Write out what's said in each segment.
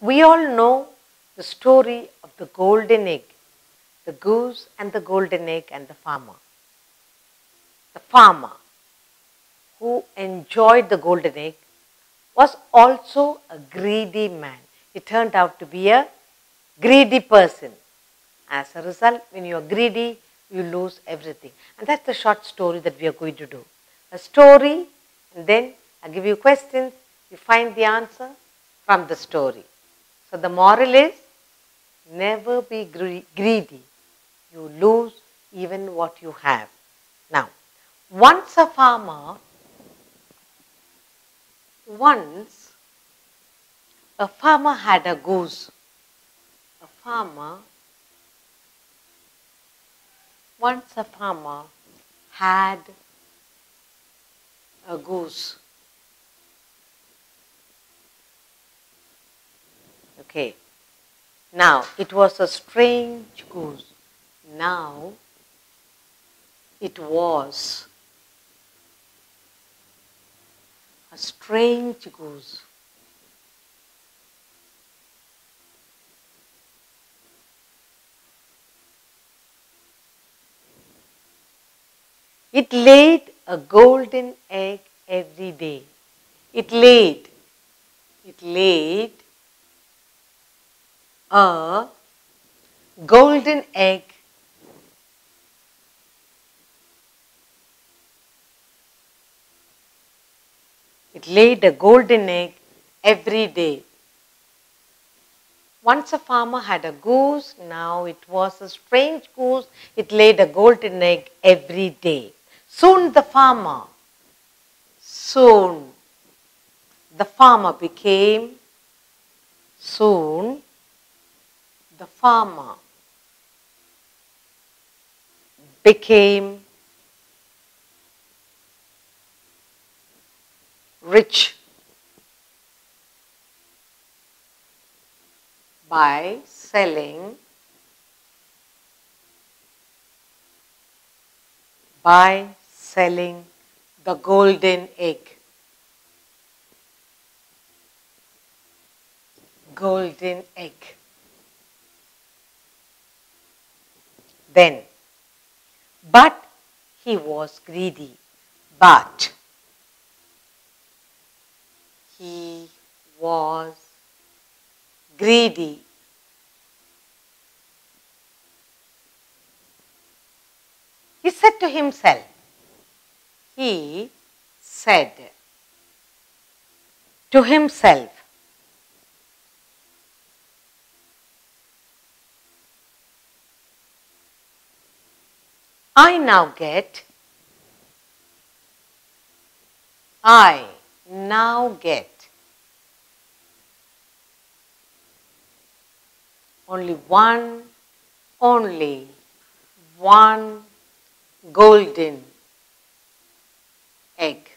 We all know the story of the golden egg, the goose and the golden egg and the farmer. The farmer who enjoyed the golden egg was also a greedy man. He turned out to be a greedy person. As a result, when you are greedy, you lose everything. And that's the short story that we are going to do. A story, and then I give you questions, you find the answer from the story. So the moral is never be greedy. You lose even what you have. Now, once a farmer, once a farmer had a goose. A farmer, once a farmer had a goose. Okay. Now, it was a strange goose. Now, it was a strange goose. It laid a golden egg every day. It laid, it laid a golden egg It laid a golden egg every day. Once a farmer had a goose, now it was a strange goose. It laid a golden egg every day. Soon the farmer, soon the farmer became, soon the farmer became rich by selling by selling the golden egg. Golden egg then but he was greedy but he was greedy. He said to himself, he said to himself, I now get, I now get only one, only one golden egg.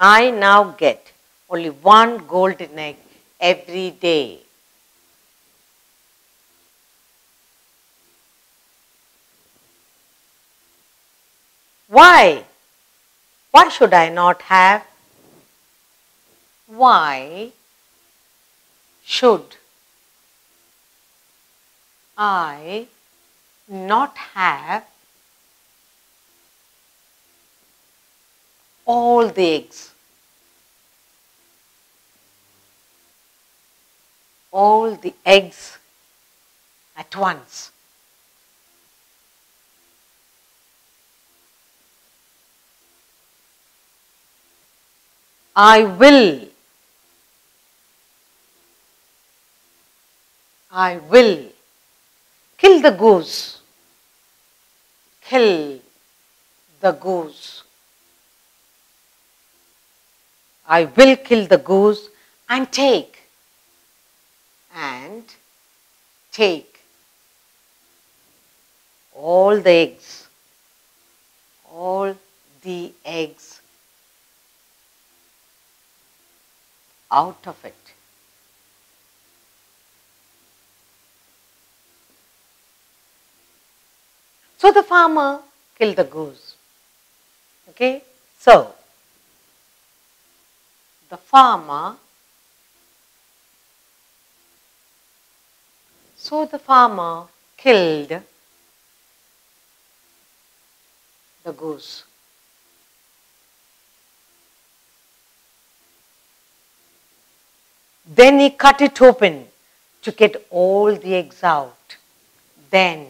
I now get only one golden egg every day. Why? Why should I not have? Why should I not have all the eggs? All the eggs at once. I will. I will kill the goose. Kill the goose. I will kill the goose and take and take all the eggs, all the eggs out of it. So the farmer killed the goose. Okay? So the farmer so the farmer killed the goose. Then he cut it open to get all the eggs out. Then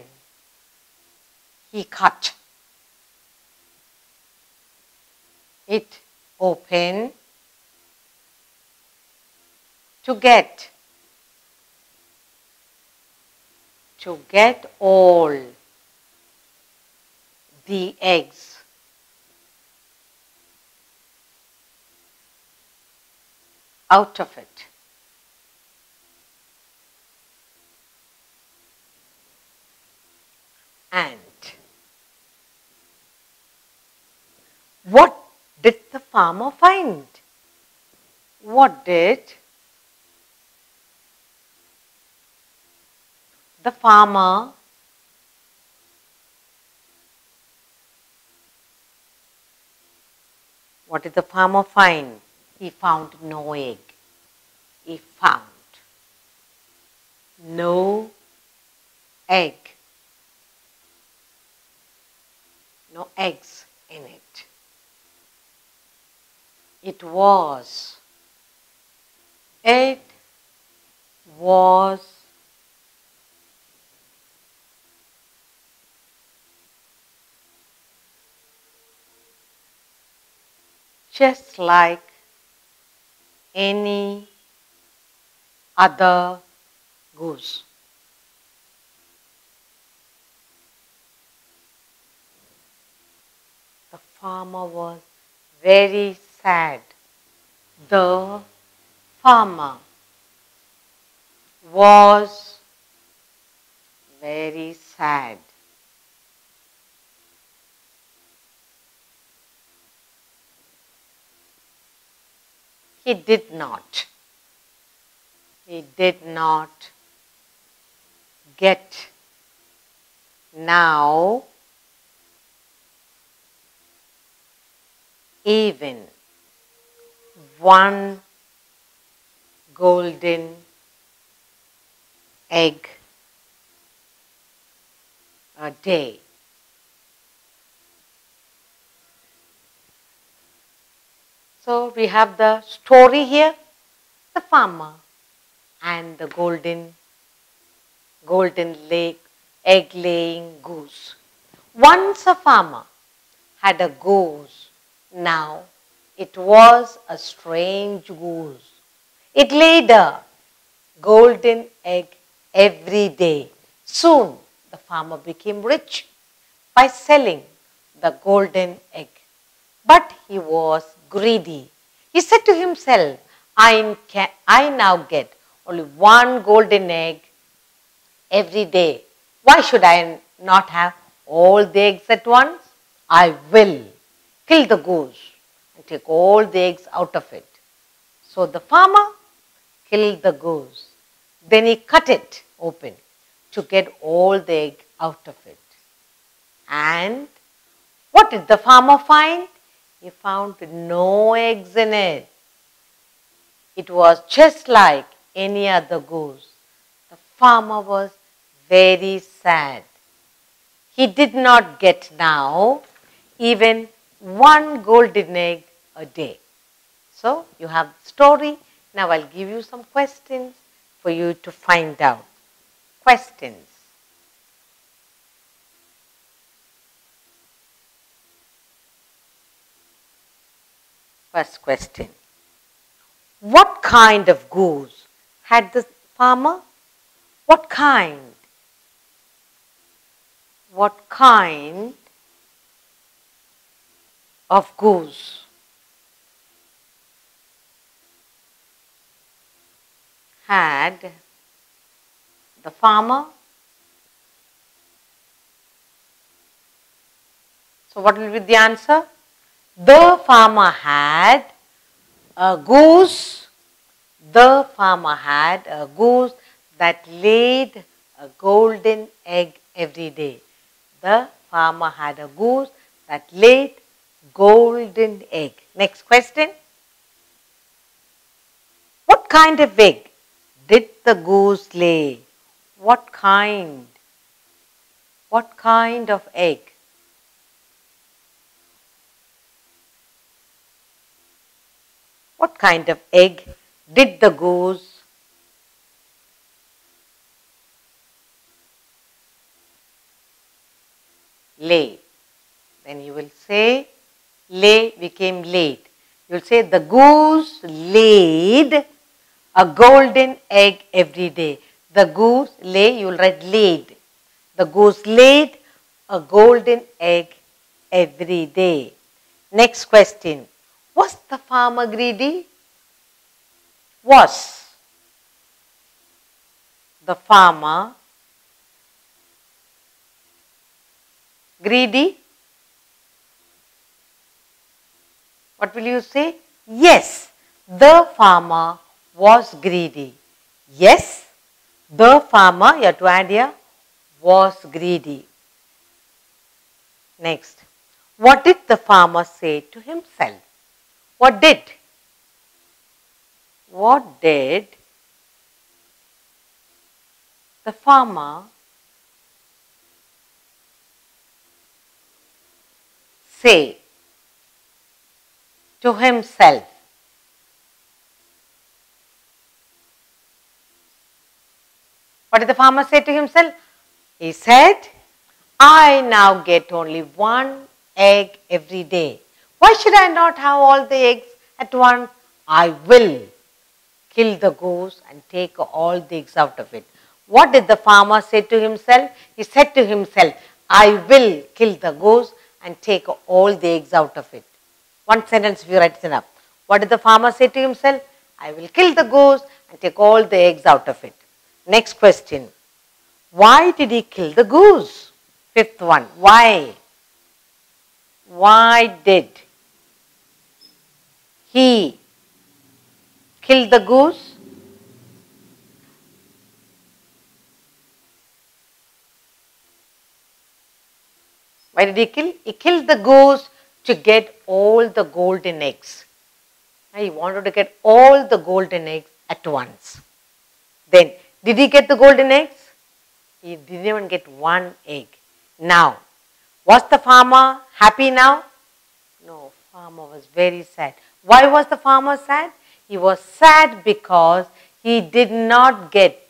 he cut it open to get to get all the eggs. out of it. And what did the farmer find? What did the farmer what did the farmer find? He found no egg. He found no egg. No eggs in it. It was, it was just like any other goose. The farmer was very sad. The farmer was very sad. He did not. He did not get now even one golden egg a day. So we have the story here, the farmer and the golden, golden lake, egg laying goose. Once a farmer had a goose, now it was a strange goose. It laid a golden egg every day. Soon the farmer became rich by selling the golden egg. But he was greedy. He said to himself, I, I now get only one golden egg every day. Why should I not have all the eggs at once? I will kill the goose take all the eggs out of it. So the farmer killed the goose. Then he cut it open to get all the egg out of it. And what did the farmer find? He found no eggs in it. It was just like any other goose. The farmer was very sad. He did not get now even one golden egg a day. So you have the story. Now I'll give you some questions for you to find out. Questions. First question. What kind of goose had the farmer? What kind? What kind of goose? Had the farmer? So, what will be the answer? The farmer had a goose. The farmer had a goose that laid a golden egg every day. The farmer had a goose that laid golden egg. Next question. What kind of egg did the goose lay? What kind? What kind of egg? What kind of egg did the goose lay? Then you will say lay became laid. You will say the goose laid a golden egg every day. The goose lay, you will write laid. The goose laid a golden egg every day. Next question. Was the farmer greedy? Was the farmer greedy? What will you say? Yes, the farmer was greedy. Yes, the farmer, you have to add here, was greedy. Next, what did the farmer say to himself? What did? What did the farmer say to himself? What did the farmer say to himself? He said, I now get only one egg every day. Why should I not have all the eggs at once? I will kill the goose and take all the eggs out of it. What did the farmer say to himself? He said to himself, I will kill the goose and take all the eggs out of it. One sentence if you write it enough. What did the farmer say to himself? I will kill the goose and take all the eggs out of it. Next question. Why did he kill the goose? Fifth one. Why? Why did he kill the goose? Why did he kill? He killed the goose to get all the golden eggs. He wanted to get all the golden eggs at once. Then, did he get the golden eggs? He didn't even get one egg. Now, was the farmer happy now? No, farmer was very sad. Why was the farmer sad? He was sad because he did not get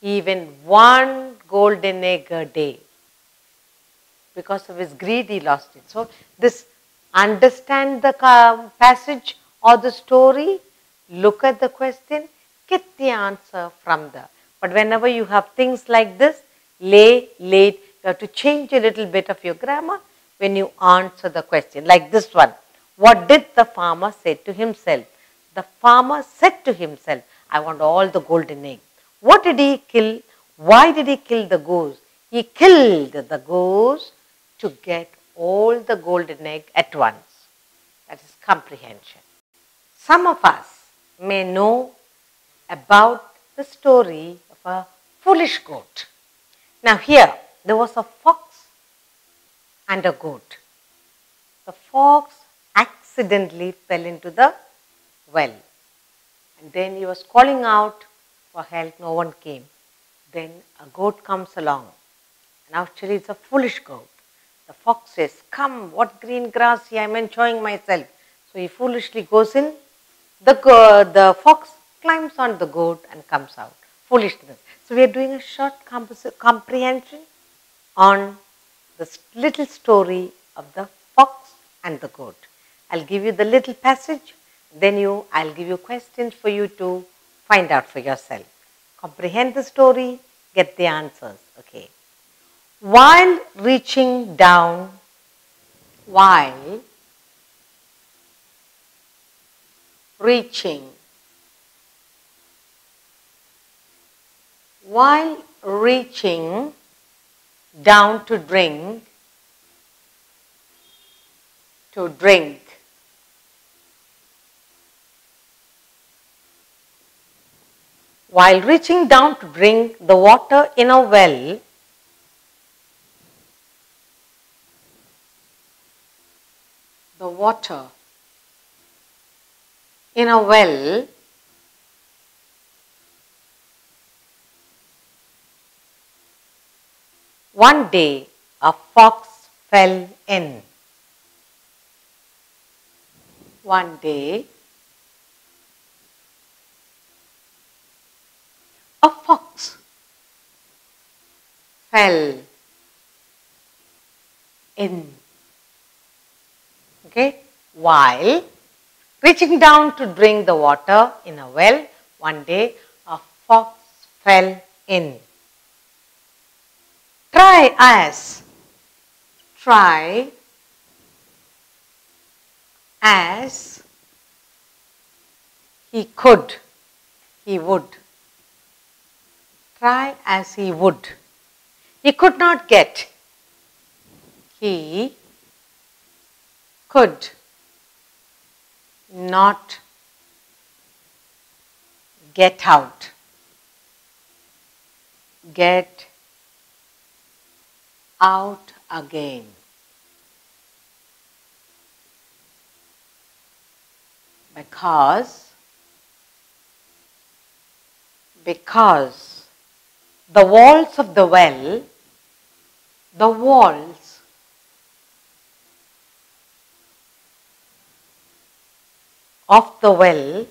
even one golden egg a day. Because of his greed, he lost it. So, this understand the um, passage or the story, look at the question, get the answer from the. But whenever you have things like this, lay, laid, you have to change a little bit of your grammar when you answer the question. Like this one. What did the farmer say to himself? The farmer said to himself, I want all the golden egg. What did he kill? Why did he kill the goose? He killed the goose to get all the golden egg at once. That is comprehension. Some of us may know about the story of a foolish goat. Now, here there was a fox and a goat. The fox accidentally fell into the well. And then he was calling out for help, no one came. Then a goat comes along. And actually, it's a foolish goat. The fox says, Come, what green grass here, I'm enjoying myself. So he foolishly goes in. The, the fox climbs on the goat and comes out. Foolishness. So we are doing a short comprehension on this little story of the fox and the goat. I'll give you the little passage, then you, I'll give you questions for you to find out for yourself. Comprehend the story, get the answers. Okay. While reaching down, while reaching, while reaching down to drink, to drink. While reaching down to drink the water in a well, the water in a well, One day a fox fell in. One day a fox fell in. Okay, while reaching down to drink the water in a well, one day a fox fell in. Try as, try as he could, he would. Try as he would. He could not get. He could not get out. Get out again. Because, because the walls of the well, the walls of the well,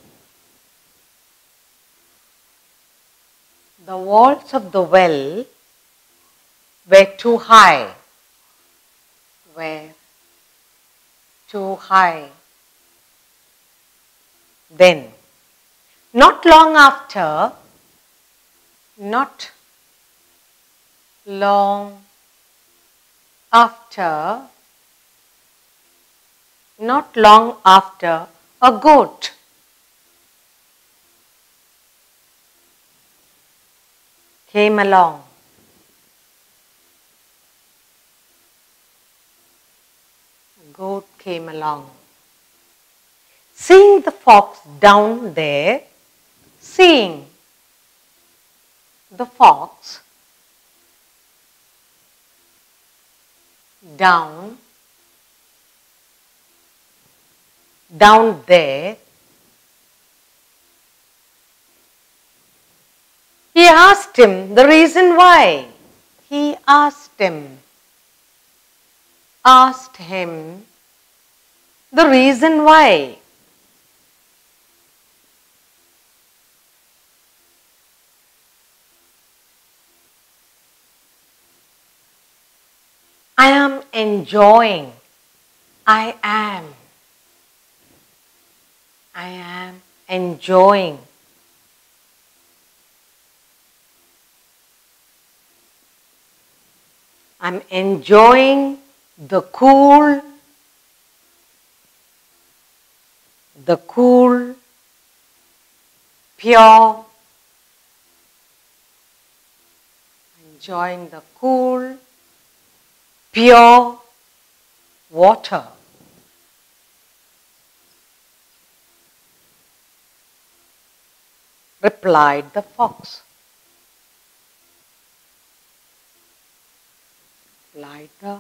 the walls of the well were too high, were too high. Then, not long after, not long after, not long after, a goat came along. Goat came along. Seeing the fox down there, seeing the fox down down there he asked him the reason why he asked him asked him the reason why I am enjoying. I am. I am enjoying. I'm enjoying the cool, the cool, pure, enjoying the cool, pure water. Replied the fox. Replied the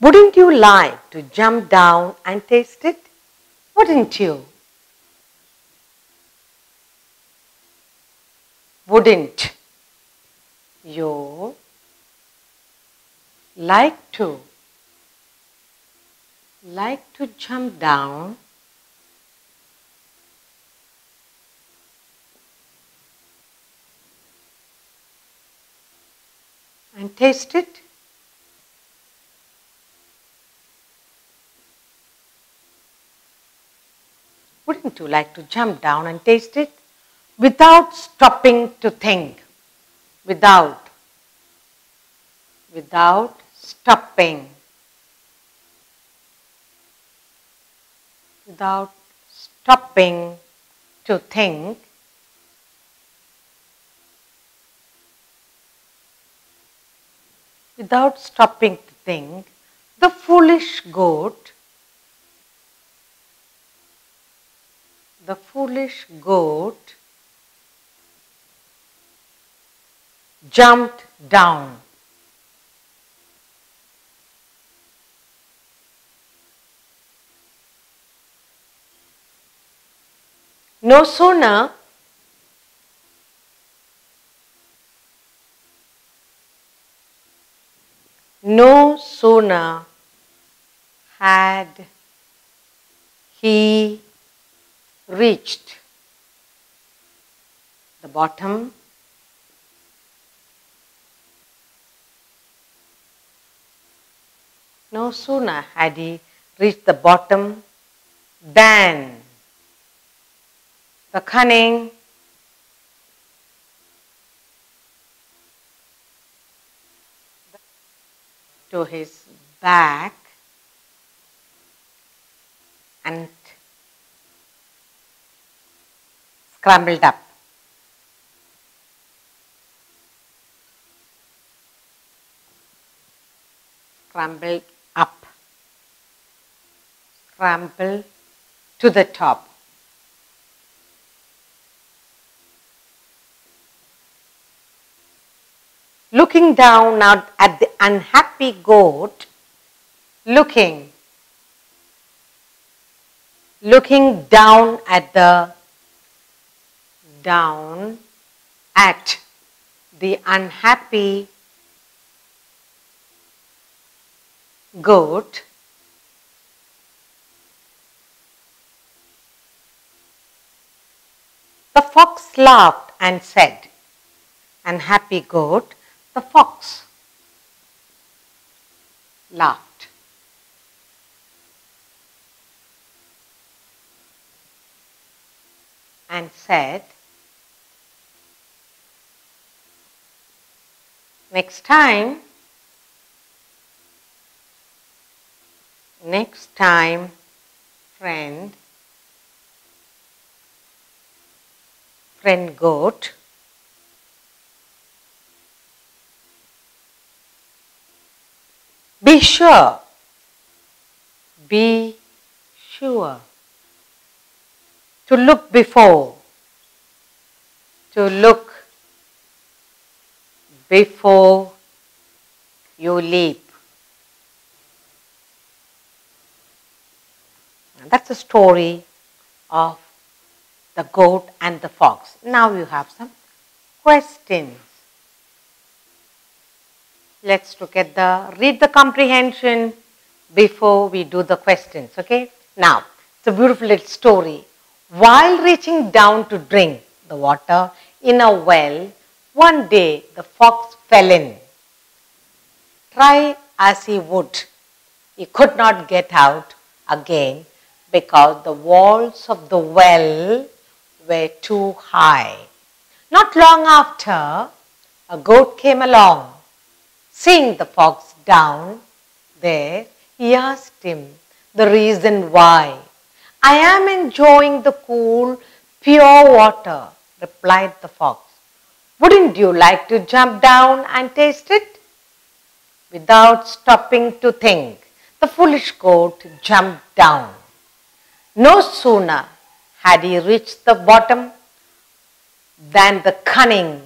Wouldn't you like to jump down and taste it? Wouldn't you? Wouldn't you like to like to jump down and taste it? Wouldn't you like to jump down and taste it without stopping to think? Without, without stopping, without stopping to think, without stopping to think, the foolish goat, the foolish goat jumped down. No sooner no sooner had he reached the bottom no sooner had he reached the bottom than the cunning to his back and scrambled up. Scrambled up. Scramble to the top. Looking down now at the unhappy goat, looking, looking down at the, down at the unhappy goat, the fox laughed and said, Unhappy goat, the fox laughed. And said, Next time, next time, friend, friend goat, Be sure. Be sure. To look before. To look before you leap. That's the story of the goat and the fox. Now you have some questions. Let's look at the, read the comprehension before we do the questions, okay? Now, it's a beautiful little story. While reaching down to drink the water in a well, one day the fox fell in. Try as he would, he could not get out again because the walls of the well were too high. Not long after, a goat came along. Seeing the fox down there, he asked him the reason why. I am enjoying the cool, pure water, replied the fox. Wouldn't you like to jump down and taste it? Without stopping to think, the foolish goat jumped down. No sooner had he reached the bottom than the cunning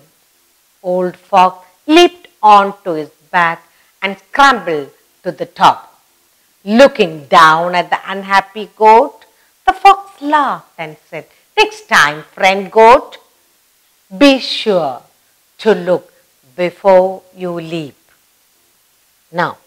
old fox leaped onto his back and scrambled to the top. Looking down at the unhappy goat, the fox laughed and said, Next time, friend goat, be sure to look before you leap. Now,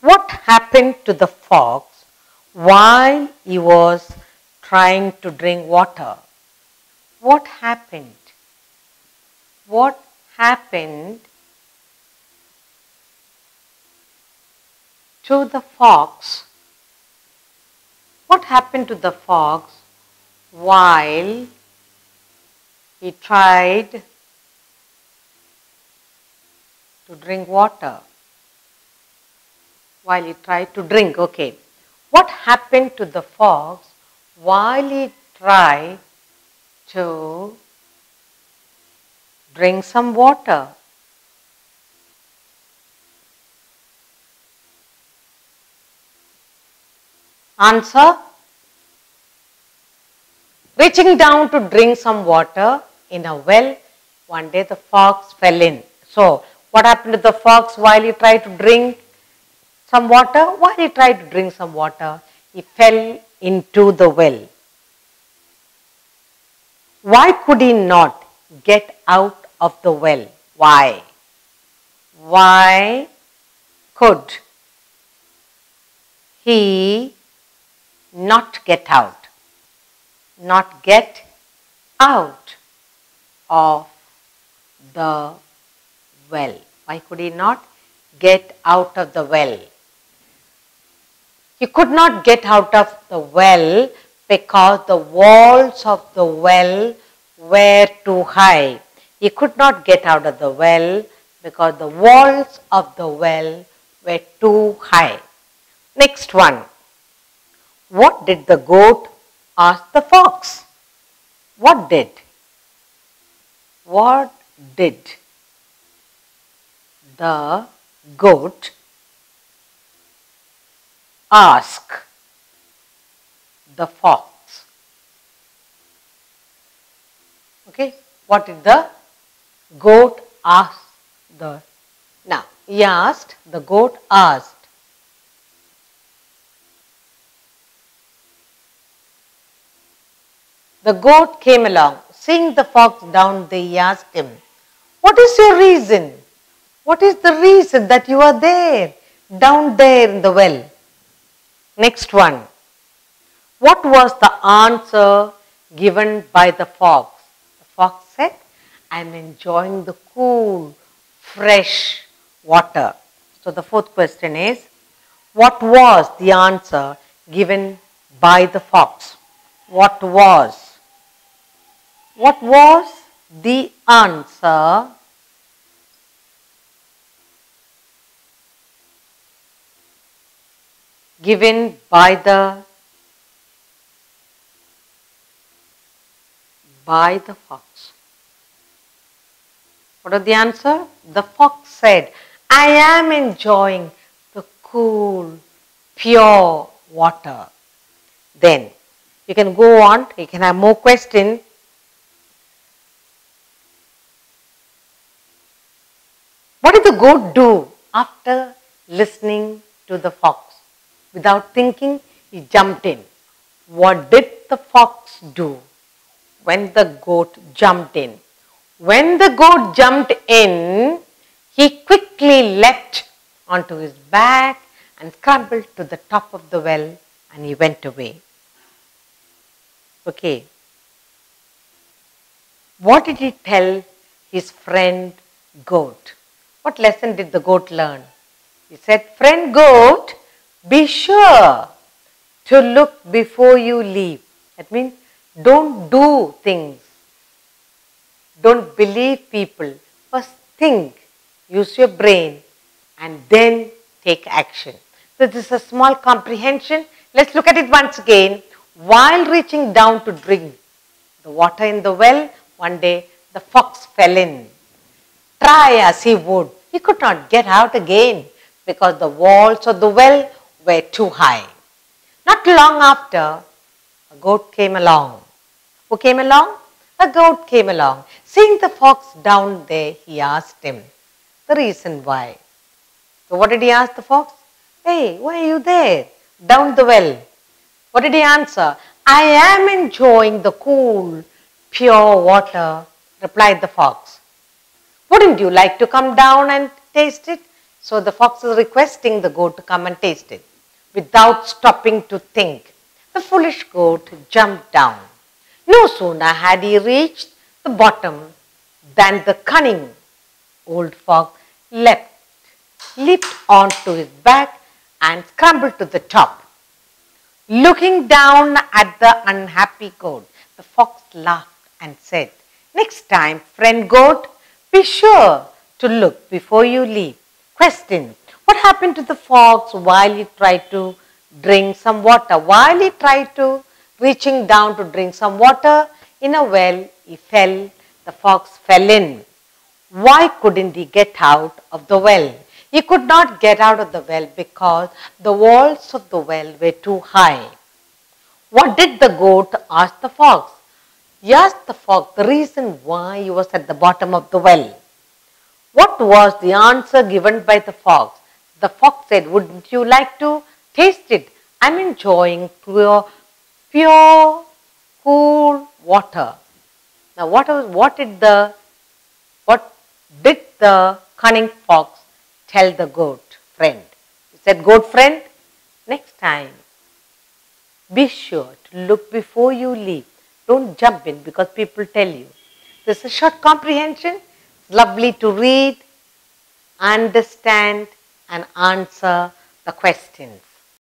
what happened to the fox while he was trying to drink water? What happened? What happened to the fox? What happened to the fox while he tried to drink water? While he tried to drink, okay. What happened to the fox while he tried to drink some water? Answer Reaching down to drink some water in a well, one day the fox fell in. So, What happened to the fox while he tried to drink some water? While he tried to drink some water, he fell into the well. Why could he not get out of the well? Why? Why could he not get out? Not get out of the well. Why could he not get out of the well? He could not get out of the well because the walls of the well were too high. He could not get out of the well because the walls of the well were too high. Next one. What did the goat ask the fox? What did? What did the goat ask the fox? Okay, what did the goat ask the now he asked the goat asked. The goat came along seeing the fox down he asked him what is your reason? What is the reason that you are there down there in the well next one what was the answer given by the fox the fox said i am enjoying the cool fresh water. So the fourth question is, what was the answer given by the fox? What was? What was the answer given by the by the fox? What was the answer? The fox said, I am enjoying the cool, pure water. Then you can go on, you can have more questions. What did the goat do after listening to the fox? Without thinking, he jumped in. What did the fox do when the goat jumped in? When the goat jumped in, he quickly leapt onto his back and scrambled to the top of the well and he went away. Okay. What did he tell his friend goat? What lesson did the goat learn? He said, Friend goat, be sure to look before you leave. That means don't do things don't believe people. First think, use your brain, and then take action. So this is a small comprehension. Let's look at it once again. While reaching down to drink the water in the well, one day the fox fell in. Try as he would, he could not get out again because the walls of the well were too high. Not long after, a goat came along. Who came along? A goat came along. Seeing the fox down there, he asked him the reason why. So, what did he ask the fox? Hey, why are you there? Down the well. What did he answer? I am enjoying the cool, pure water, replied the fox. Wouldn't you like to come down and taste it? So the fox is requesting the goat to come and taste it without stopping to think. The foolish goat jumped down. No sooner had he reached the bottom than the cunning old fox leapt, leaped onto his back and scrambled to the top. Looking down at the unhappy goat, the fox laughed and said, Next time, friend goat, be sure to look before you leap. Question What happened to the fox while he tried to drink some water? While he tried to reaching down to drink some water in a well, he fell, the fox fell in. Why couldn't he get out of the well? He could not get out of the well because the walls of the well were too high. What did the goat ask the fox? He asked the fox the reason why he was at the bottom of the well. What was the answer given by the fox? The fox said, Wouldn't you like to taste it? I'm enjoying pure, pure, cool water. Now, what, was, what did the what did the cunning fox tell the goat friend? He said, Goat friend, next time be sure to look before you leap. Don't jump in because people tell you. This is short comprehension. It's lovely to read, understand, and answer the questions.